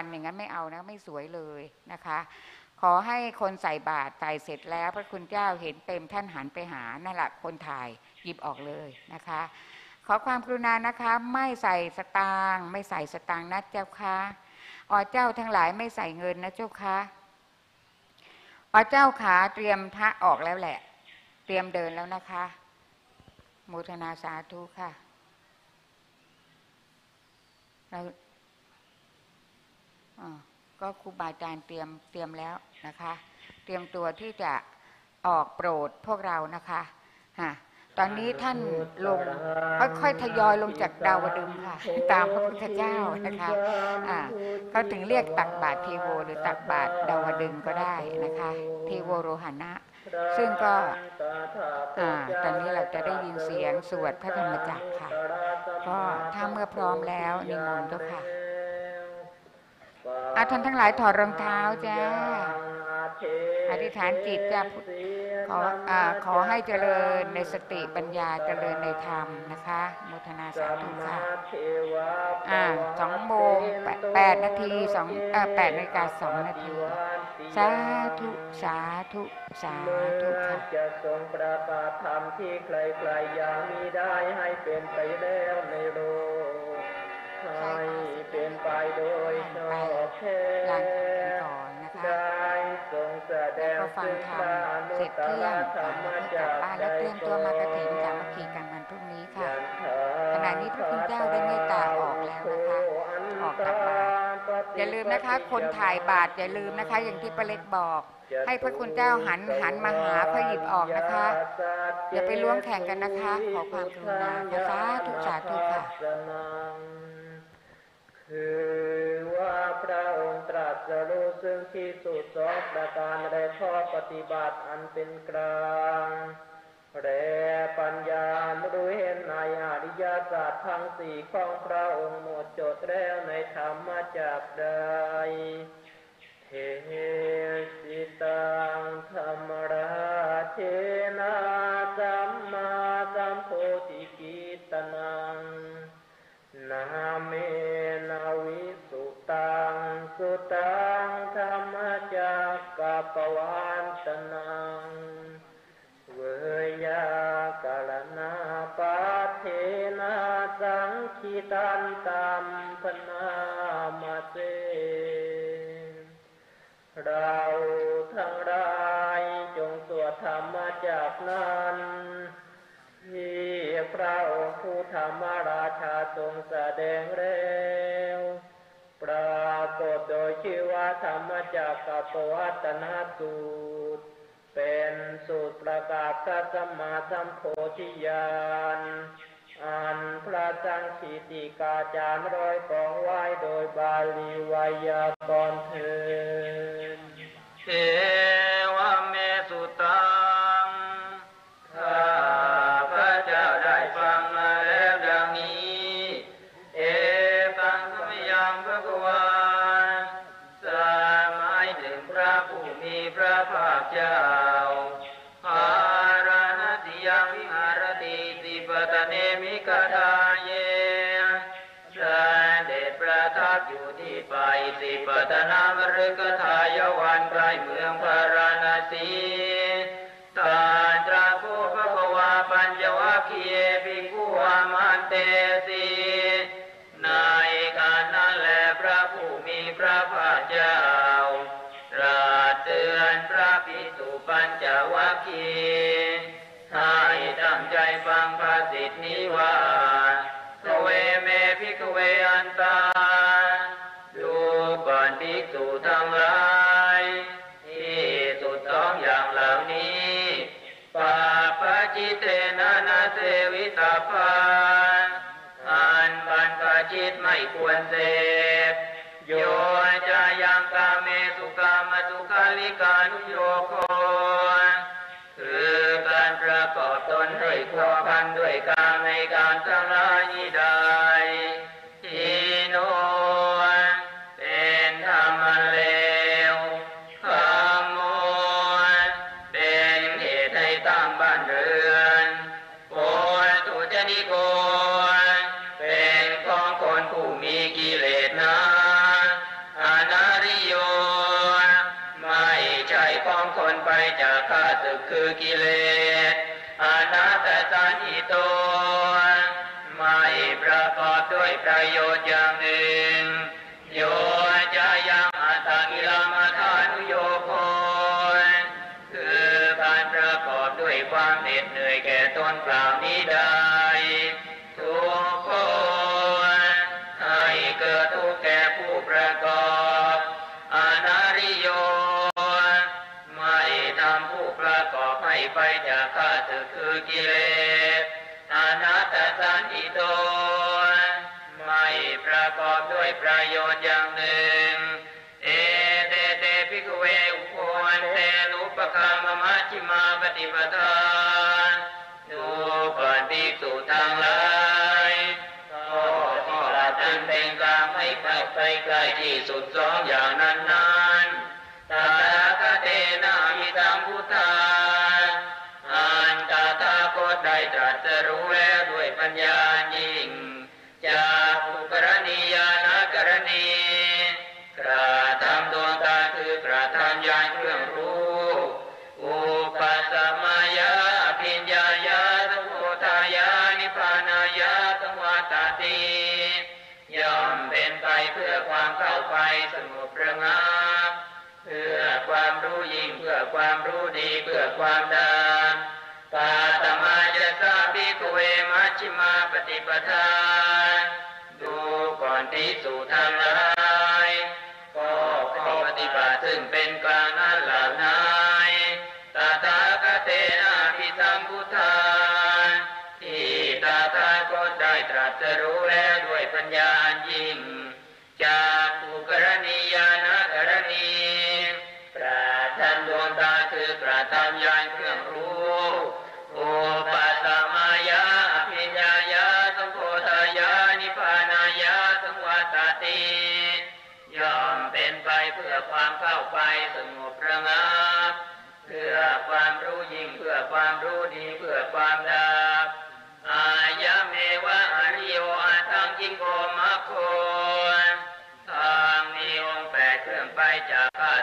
วันอย่างนั้นไม่เอานะไม่สวยเลยนะคะ ขอให้คนใส่บาตรใส่เสร็จแล้ว พระคุณเจ้าเห็นเต็มท่านหันไปหานั่นแหละคนถ่ายหยิบออกเลยนะคะ ขอความกรุณานะคะ ไม่ใส่สตางค์ไม่ใส่สตางค์นะเจ้าค่ะอ๋อเจ้าทั้งหลายไม่ใส่เงินนะเจ้าค่ะอ๋อเจ้าขาเตรียมพระออกแล้วแหละ เตรียมเดินแล้วนะคะโมทนาสาธุค่ะแล้วอ่า ก็ครูบาอาจารย์เตรียมเตรียมแล้วนะคะ เตรียมตัวที่จะออกโปรดพวกเรานะคะฮะตอนนี้ท่านลงค่อยๆทยอยลงจากดาวดึงค่ะ ตามพระพุทธเจ้านะคะอ่าเขาถึงเรียกตักบาตรเทโวหรือตักบาตรดาวดึงก็ได้นะคะเทโวโรหณะ ซึ่งก็อ่าตอนนี้เราจะได้ยินเสียงสวดพระธรรมจักรค่ะ ก็ถ้าเมื่อพร้อมแล้วนิมนต์เจ้าค่ะ ท่านทั้งหลายถอดรองเท้าจ้า อธิษฐานจิตจะขออาขอให้เจริญในสติปัญญาเจริญในธรรมนะคะโมทนาสาธุค่ะอ่าสองโมงแปดแปดนาทีสองเอ่อแปดนาฬิกาสองนาทีสาธุ สาธุ สาธุค่ะจะทรงประกาศธรรมที่ใครๆยังมีได้ให้เป็นไปแล้วในโลกให้เป็น ไปโดยชอบแท้ลานก่อนนะคะได้ทรงแสดแล้วงก็ฟังซึ่งธรรพมระอนุเสร็จตตเที่รยงธรค่ะรมแล้วก็กลับบ้านจากแล้วเตรียมตัวมากระถิ่นสามัคคีกันวันพรุ่งนี้ค่ะขณะนี้พระคุณเจ้าได้เมตตาออกแล้วนะคะออกจากบาตรอย่าลืมนะคะ คนถ่ายบาตรอย่าลืมนะคะ อย่างที่ป้าเล็กบอกให้พระคุณเจ้าหันหันมาหาค่อยหยิบออกนะคะ อย่าไปล้วงแข่งกันนะคะ ขอความกรุณาค่ะสาธุสาธุค่ะ คือว่าพระองค์ตรัสรู้ซึ่งที่สุดสองประการและข้อปฏิบัติอันเป็นกลางและปัญญารู้เห็นในอริยศาสตร์ทั้งสี่ของพระองค์หมดจดแล้วในธรรมจากใดเทสิตังธรรมราเทนาสัมมาสัมโพธิกิตนังนาเม ตังสุตังธรรมจักกัปวันตนังเวยากาลนาปาเทนาสังคิตันตัมพนามาเสเราทั้งหลายจงสวดธรรมจากนั้นที่พระองค์ผู้ธรรมราชาทรงแสดงแล้ว ปรากฏโดยชื่อว่าธรรมจักรกับปวัตนสูตร เป็นสูตรประกาศพระสัมมาสัมโพธิญาณอันพระจังคีติกาจารย์ร้อยกองไว้โดยบาลีไวยากรเทินเท โยยังเองโยจายังอัตมิลามาทานุโยคนคือการประกอบด้วยความเหน็ดเหนื่อยแก่ตนเปล่านี้ได้ทุกคนให้เกิดทุกแก่ผู้ประกอบอนาริโยไม่ทำผู้ประกอบให้ไปจากข้าศึกคือกิเล ปัญญา ประทาน ดูก่อนที่สู่ทางร้ายก็ข้อปฏิบัติซึ่งเป็นกลางนั้นเหล่านายตาตาคเตนาพิสัมพุทธาที่ตาตาก็ได้ตรัสรู้แล้วด้วยปัญญายิ่ง จากภูกรณียานกรณีพระท่านดวงตาคือพระธาทำยา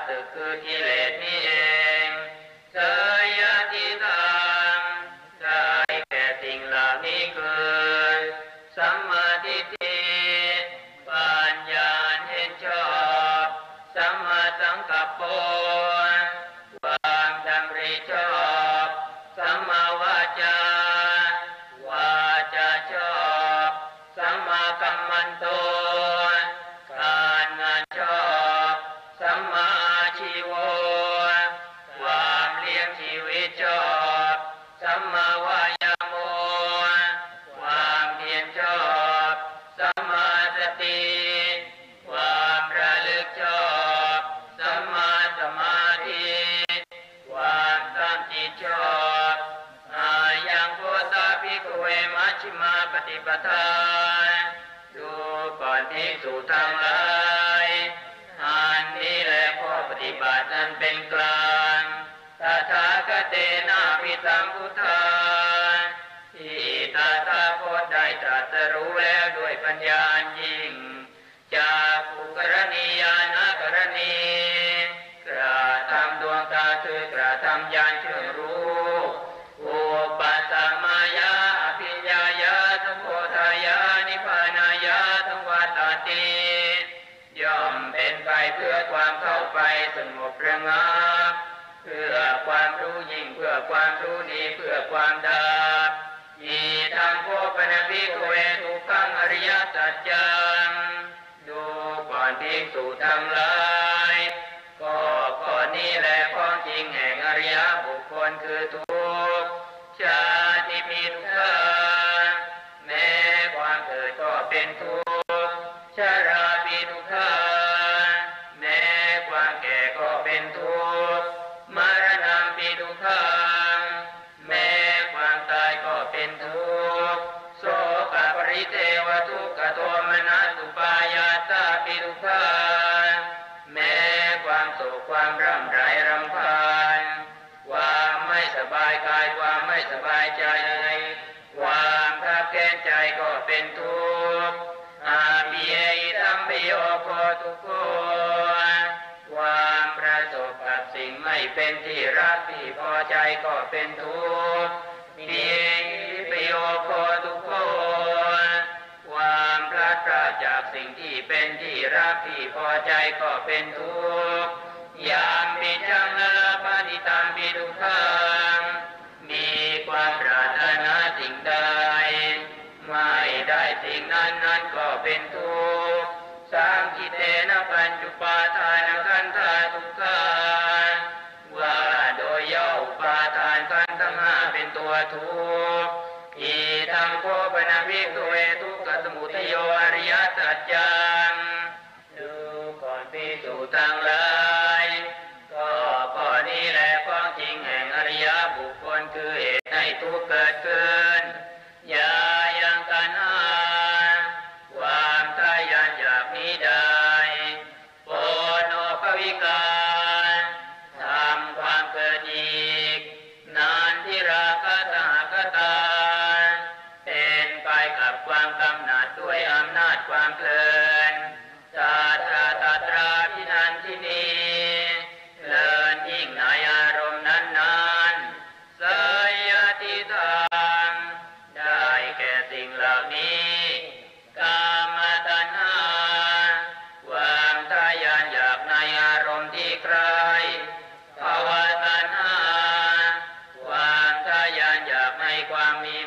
สึกคือกิเลสนี้เองัมพุทธาที่ตาตาโพธได้ตรัสรู้แล้วด้วยปัญญายิ่ง จากภูกรณียานกรณีกระทำดวงตาคือกระทำยานเครื่องรู้อุปสัมมายาอภิญญายาทั้งโพธายานิพานายาทั้งวัตติย่อมเป็นไปเพื่อความเข้าไปสงบระงับ ความรู้นี้เพื่อความดับมีทางโพปนภิกเวทุกังอริยสัจจังดูก่อนภิกษุทั้งหลาย ที่พอใจก็เป็นทุ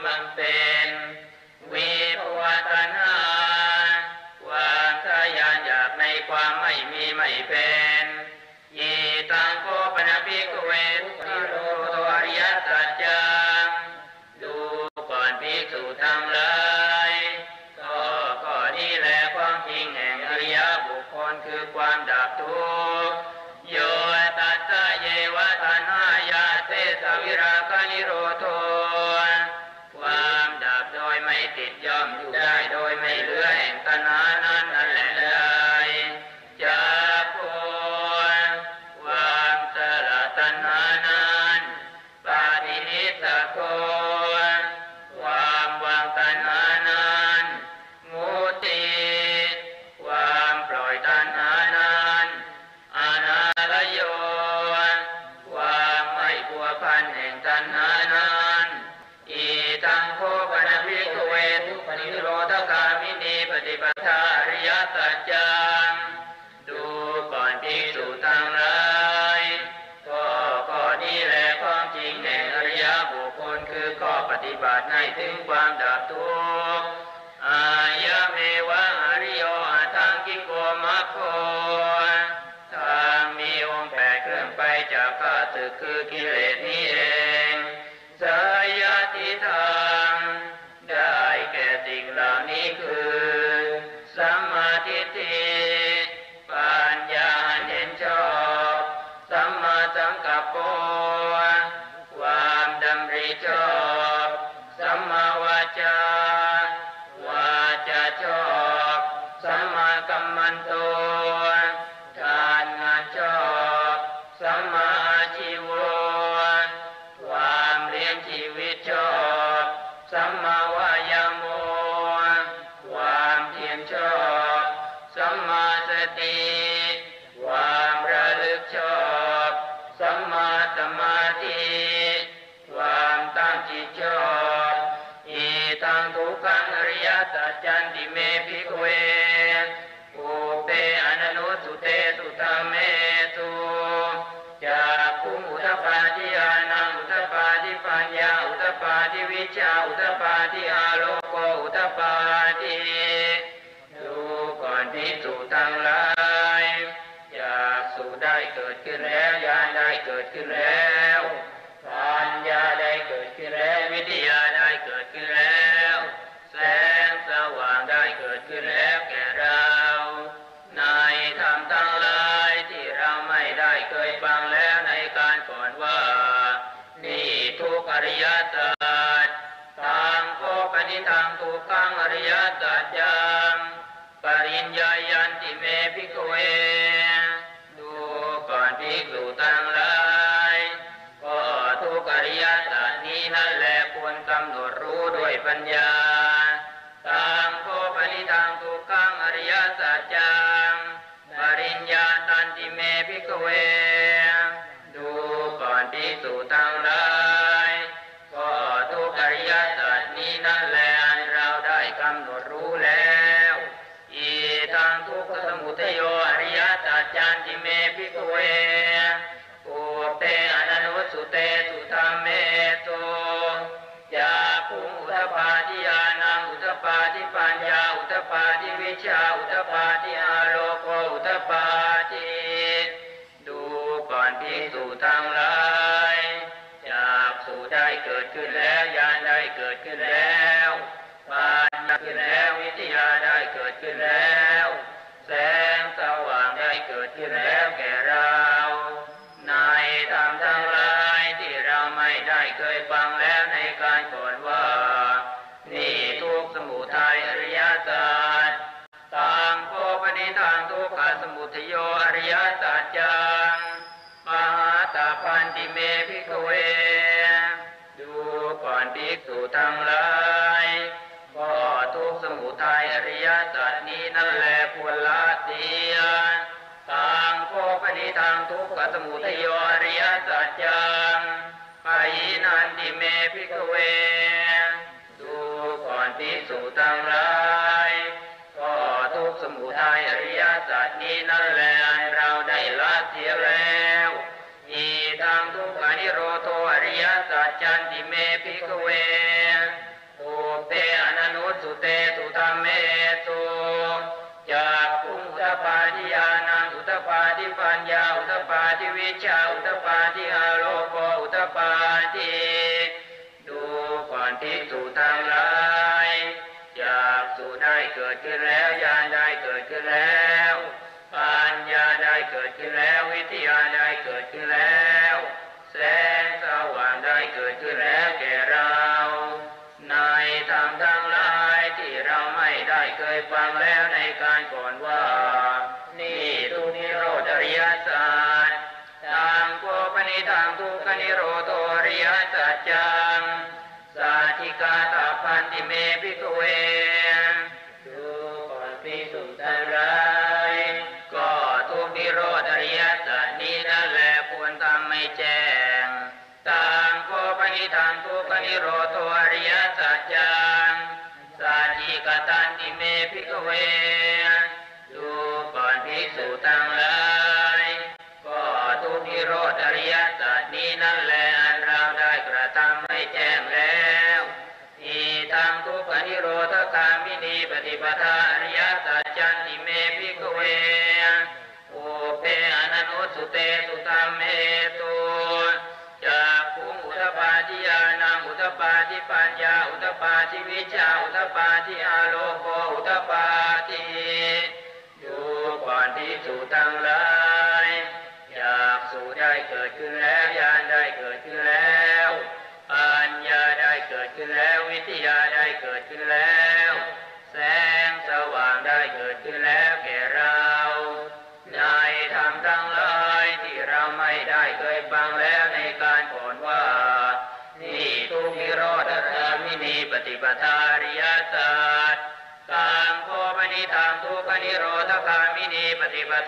Manpe. คือสมาธิ วิชาอุตปาทิอาโลโกอุตปาทิ ตจา ธิวิชาอุตปาทิอาโลโกอุตปาทิดูก่อนพิสูทางหลายจากสู่ได้เกิดขึ้นแล้วยานได้เกิดขึ้นแล้วปานเกิดแล้ว ทั้งหลายก็ทุกสมุทัยอริยสัจนี้นั่นแหละควรละเสียทางโคปนิทางทุกขสมุทัย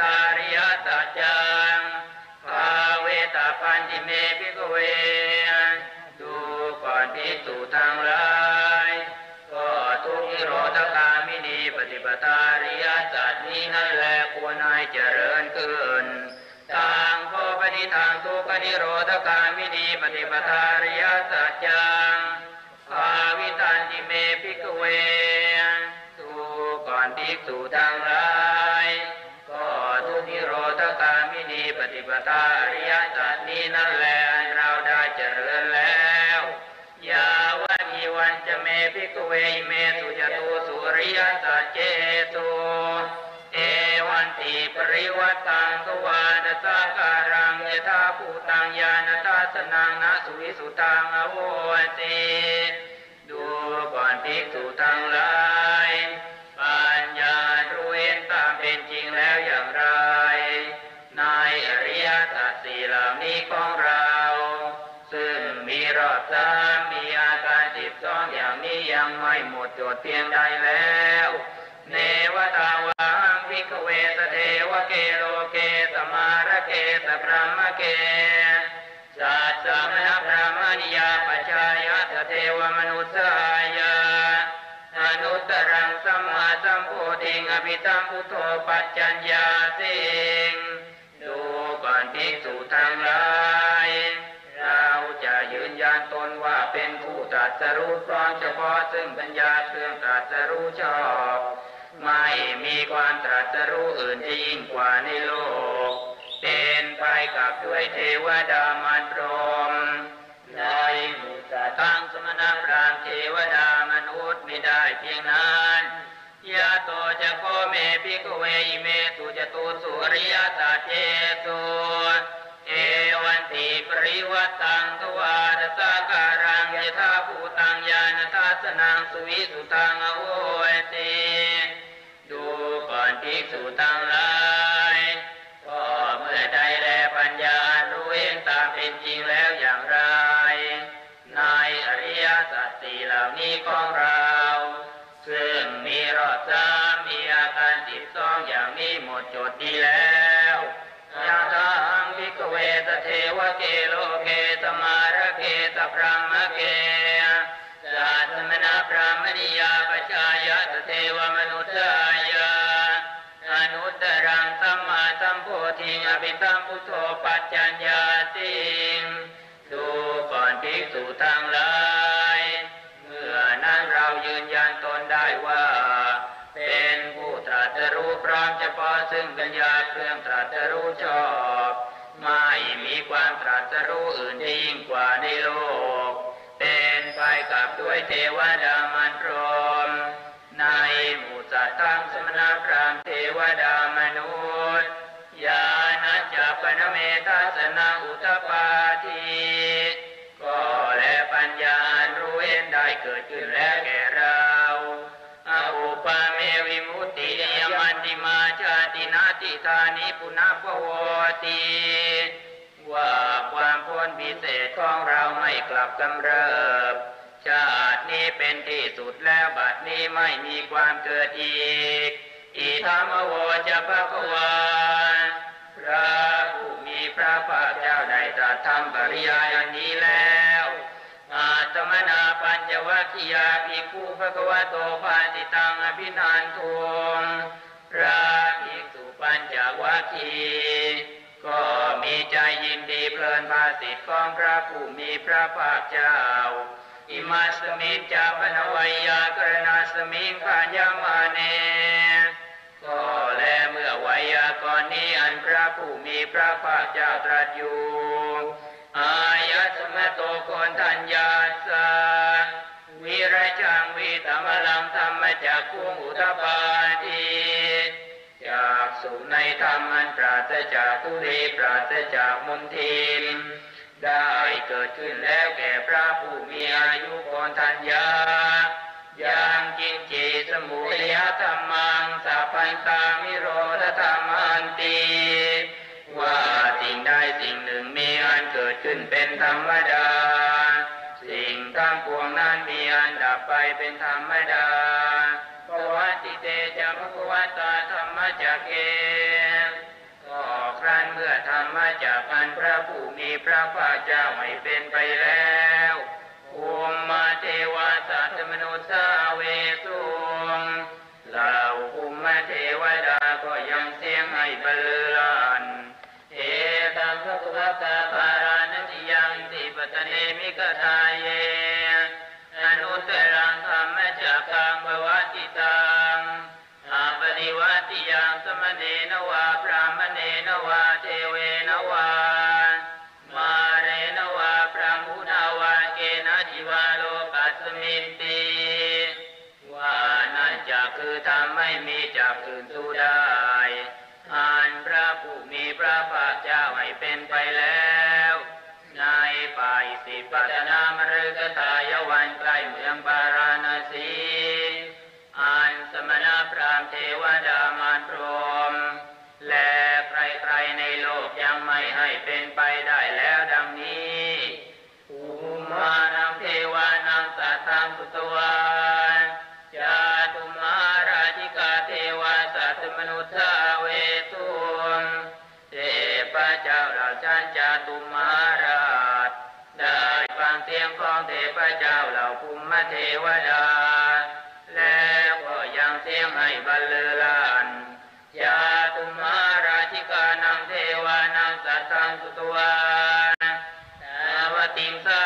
ทาริยตาจังภาเวตาพันธิเมพิกเว ดูก่อนพิสูทางลายก็ทุกิโรธกามินีปฏิปทาริยจัตนี้นั่นแหละควรให้เจริญขึ้นทางโพปฏิทางทุกนิโรธกามินีปฏิปทาริยสัจจังภาวิตันติเมพิกเวดูก่อนพิสูทาง ฏิปทาอริยสัจนี้นั่นแหละเราได้เจริญแล้วยาวะทีวันจะเมภิกเวเมตุจตุสุริยสัจเจตุเอวันติปริวัตังกวานตาการังยทาภูตังยานทัสนังนสุวิสุตังอโวติ ชน์เพียงใดแล้ว เนวตาวังพิกเวสเทวเกโลเกสมาระเกสพรหมเกสัตสมณพรหมนิยาปชายะเทวมนุสายาอนุตรังสัมมาสัมโพธิงอภิตัมพุทโธปัจจัญญาสิงดูก่อนภิกษุทั้งหลายเราจะยืนยันตนว่าเป็นผู้ตรัสรู้พร้อมเฉพาะซึ่งปัญญา ไม่มีความตรัสรู้อื่นที่ยิ่งกว่าในโลก เป็นไปกับด้วยเทวดามารพรหมในหมู่สัตว์ทั้งสมณพราหมณ์เทวดามนุษย์ไม่ได้เพียงนั้นยะโตจะโคเมพิกเวอิเมตุจตุสุริยสัจเจ พรหมเกสัตมนาพรามณียาปชายาตเทวมนุษยาอนุตตรังสัมมาสัมโพธิอภิธรรมพุทโธปัจจัญญาติงดูก่อนภิกษุทั้งหลายเมื่อนั้นเรายืนยันตนได้ว่า เป็นผู้ตรัสรู้พร้อมเฉพาะซึ่งปัญญาเครื่องตรัสรู้ชอบไม่มีควา ตรัสรู้อื่นที่ยิ่งกว่าในโลก เป็นไปกับด้วยเทวดามันรมในหมู่สัตว์ทั้งสมณพราหมณ์เทวดามนุษย์ญาณจัปนเมทัสนาอุตปาทีก็และปัญญาอันรู้เห็นได้เกิดขึ้นแล้วแก่เราอุปาเมวิมุตติยมันติมาชาตินาติธานิปุณพโวติ กับกำเริบ ชาตินี้เป็นที่สุดแล้วบัดนี้ไม่มีความเกิดอีก อิธรรมโวจะภควาพระผู้มีพระภาคเจ้าได้ตรัสทำปริยายอันนี้แล้ว อาตมนาปัญจวัคคียาภิกขุภควโตภาติตังอภินันทุ พระผู้มีพระภาคเจ้า อิมาสมิจาปนวัยยากรณาสมิงขายามาเนก็แลเมื่อไวยากรณ์นี้อันพระผู้มีพระภาคเจ้าตรัสอยู่อายะสมะโตโคนทัญญาสาวิรจังวิตมลังธรรมจักคุงอุตปาทิจากสุในธรรมอันปราศจากทุเรปราศจากมุนทิน ได้เกิดขึ้นแล้วแก่พระผู้มีอายุโคนทัญญายังกินจีสมุทยธรรมังสัพพันตามิโรธธรรมันติว่าสิ่งใดสิ่งหนึ่งมีอันเกิดขึ้นเป็นธรรมดา สิ่งทั้งปวงนั้นมีอันดับไปเป็นธรรม พระเจ้าไม่เป็นไปแล้ว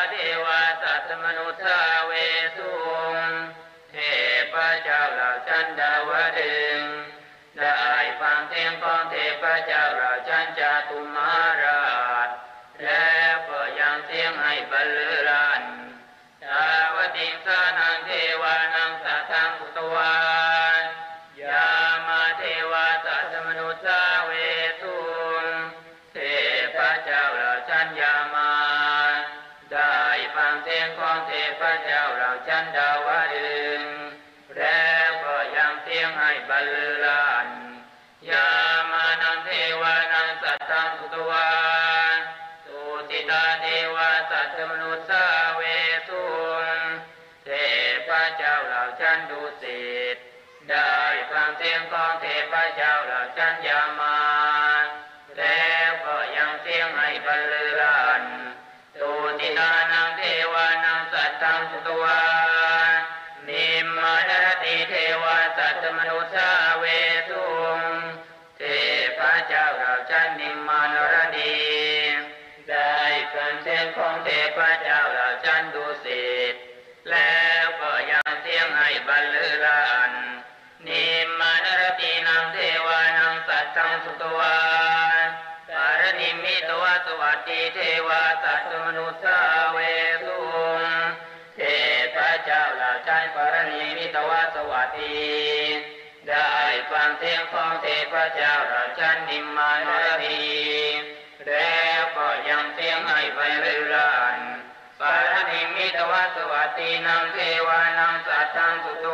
เดวาสัตมนุษย์ ติเทวสัตวนุสาเวสุเทพเจ้าเลาชายปรณีมิตวสวัสดีได้ฟังเสียงของเทพเจ้าราชายนิมมานรดีแล้วก็ยังเสียงให้ไปเรื่อยนปรณีมิตวสวัสดีนางเทวานางสัตว์ทั้งสุต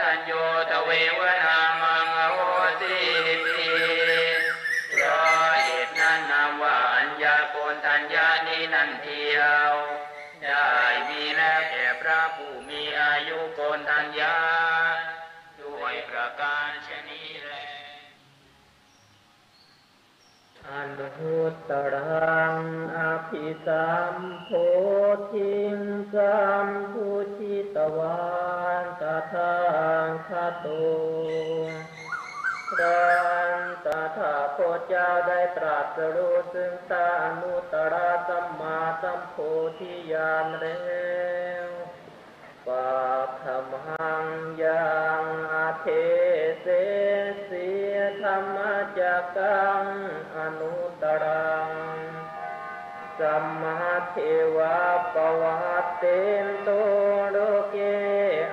ทัญโยทเววนามังโหสิปีรอะเหตนันนาวาอัญญาโกนทัญญานี้นันเทียว ได้มีแล้วแก่พระผู้มีอายุโกนทัญญา ด้วยประการชนีแลอันหุตรัง อภิสัมโพธิงสัมพุชิตวานตถาคโตพระตถาคตเจ้าได้ตรัสรู้ซึ่งตาอนุตตรสัมมาสัมโพธิญาณแล้วปาขมังยังอาเทเสเสียธรรมจักกังอนุตตรัง สัมมาเทวะปวัตเตนโตโลเก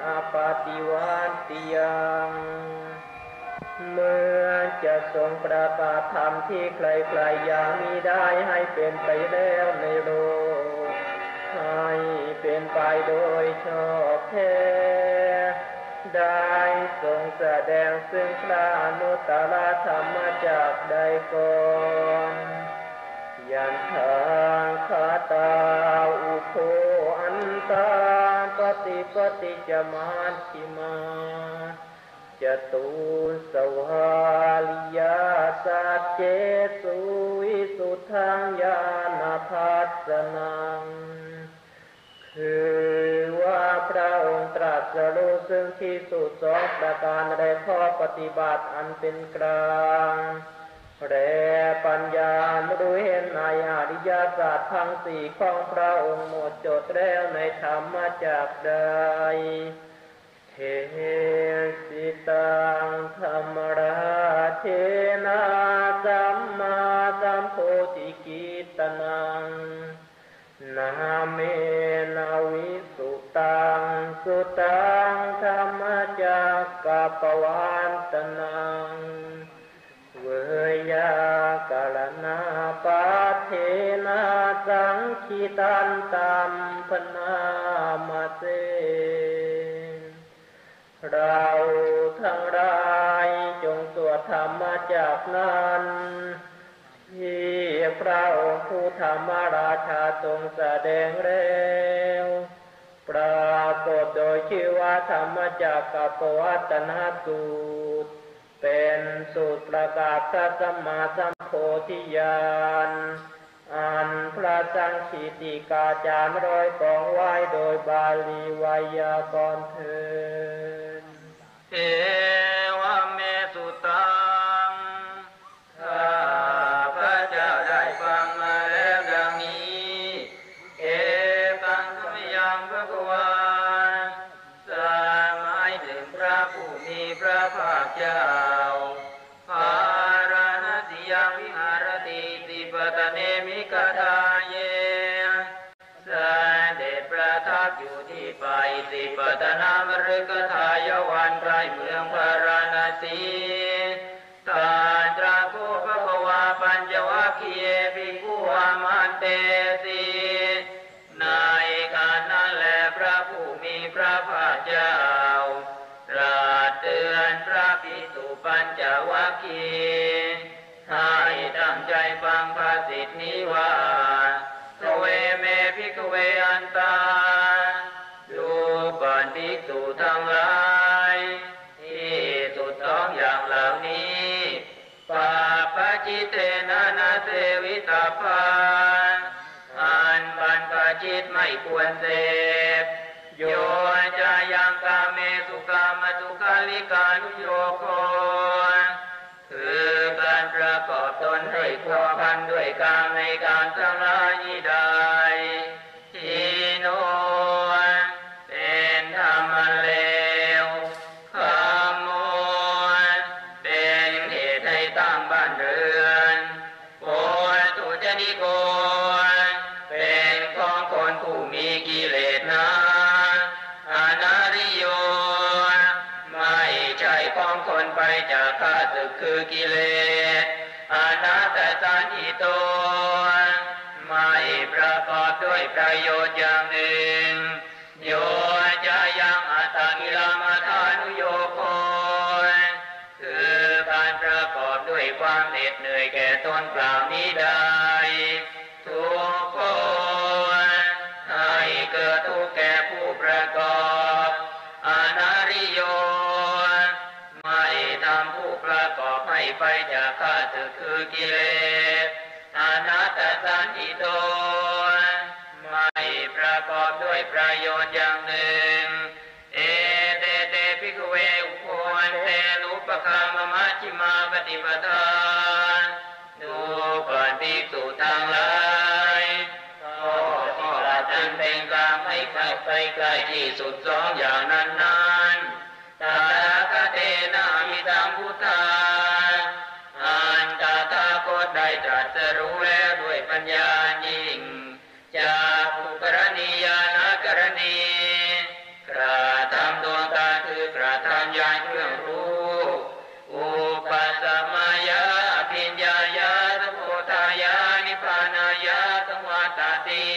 อปาติวันติยังเมื่อจะทรงประกาศธรรมที่ใครๆยังมีได้ให้เป็นไปแล้วในโลกให้เป็นไปโดยชอบแท้ได้ทรงแสดงซึ่งพระอนุตตรธรรมจากใดก่อน ยันทางคาตาอุโคอันตาปฏิปฏิจมาทิมาจตุสวาลิยาสัจเจสุวิสุทธังญาณพัสนังคือว่าพระองค์ตรัสรู้ซึ่งที่สุดสองประการในข้อปฏิบัติอันเป็นกลาง แรปัญญารู้เห็นในอริยสัจทั้งสี่ของพระองค์หมดจดแล้วในธรรมจากใดเทสิตังธรรมราเทนาสัมมาสัมโพธิกิตนังนาเมนาวิสุตังสุตังธรรมจักกปวันตนัง ยากาลนาปาเทนาสังคิตันตัมพนามาเสเราทั้งหลายจงสวดธรรมจากนั้นที่พระองค์ผู้ธรรมราชาทรงแสดงแล้วปรากฏโดยชื่อว่าธรรมจักกัปวัตนสูตร เป็นสูตรประกาศพระสัมมาสัมโพธิญาณอันพระสังคีติกาจารย์ร้อยกองไว้โดยบาลีไวยากรเทิน กคือกิเลสอนัตตานิโตไม่ประกอบด้วยประโยชน์อย่างหนึ่งโยจะยังอัตตกิลมาทานุโยโคยคือการประกอบด้วยความเหน็ดเหนื่อยแก่ตนเปล่า เลสอนัตสันติโต ไม่ประกอบด้วยประโยชน์อย่างหนึ่ง เอเตเตพิกเวอุปวันเตลุปคามมัชิมาปฏิปทาดูก่อนภิกษุทางหลายก็ที่กระทำเป็นกลางให้ใกลไปใกล้ที่สุดสองอย่าง ปัญญานิงจาคุปรณียานากรณีกระทำดวงตาคือกระทำยานเครื่องรู้อุปสมายาปิญญาญาสมุทายานิพานายาสวัตติ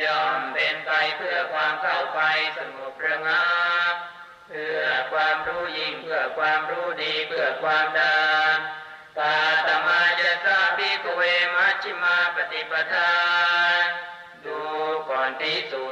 ย่อมเป็นไปเพื่อความเข้าไปสงบระงับเพื่อความรู้ยิ่งเพื่อความรู้ดีเพื่อความได้ ทานดูก่อนพิสู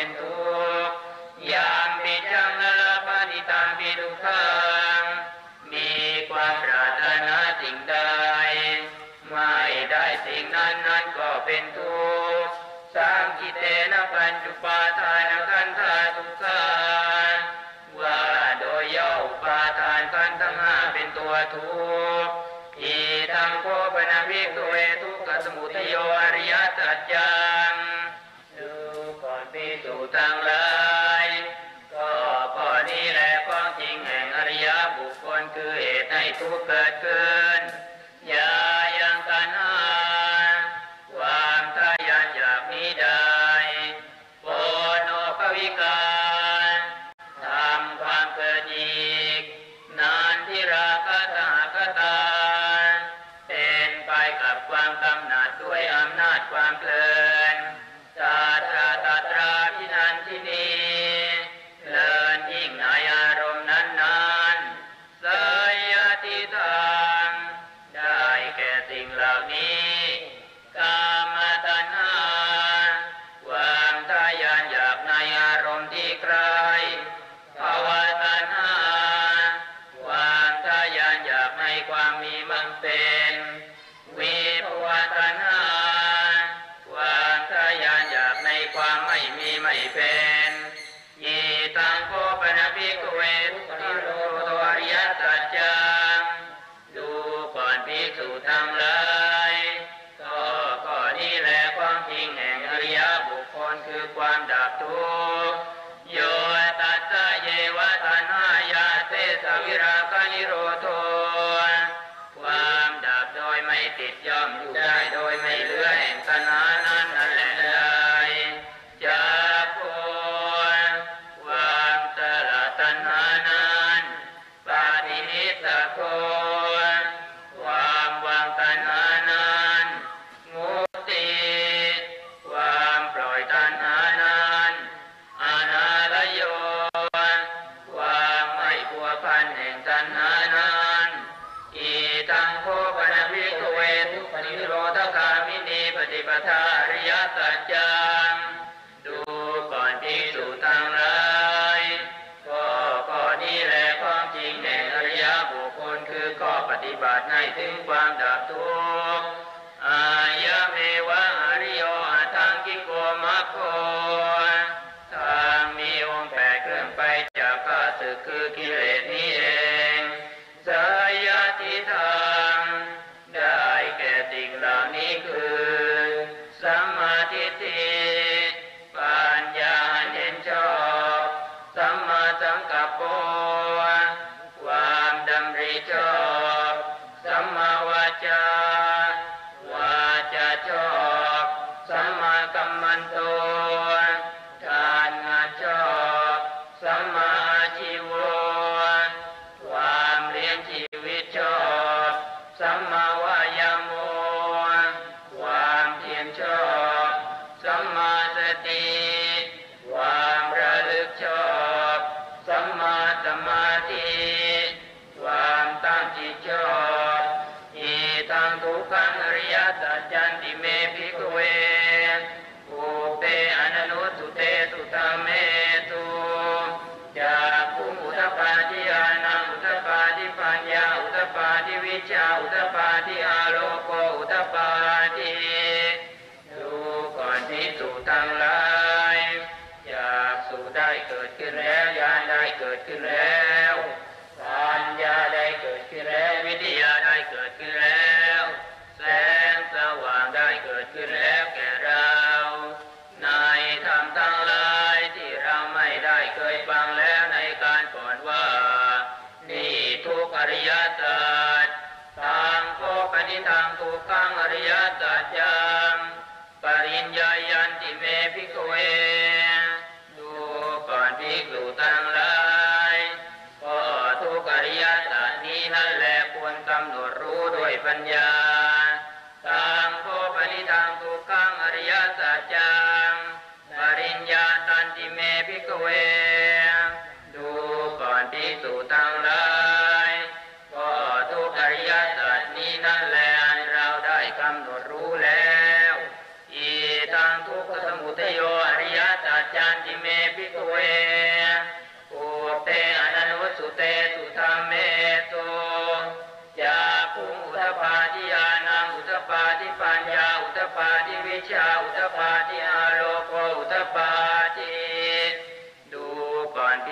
juventud.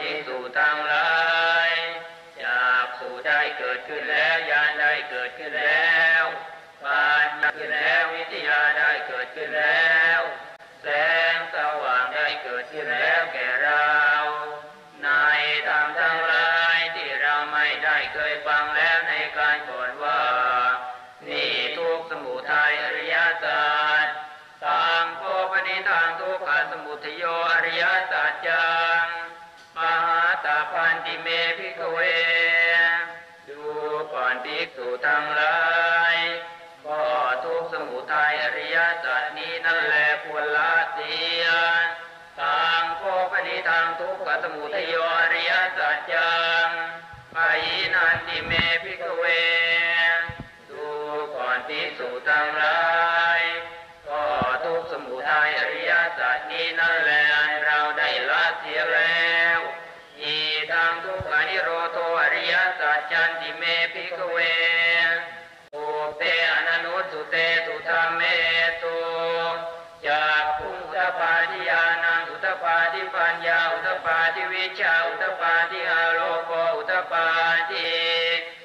ภิกษุทั้ง ภิก ปาทิดู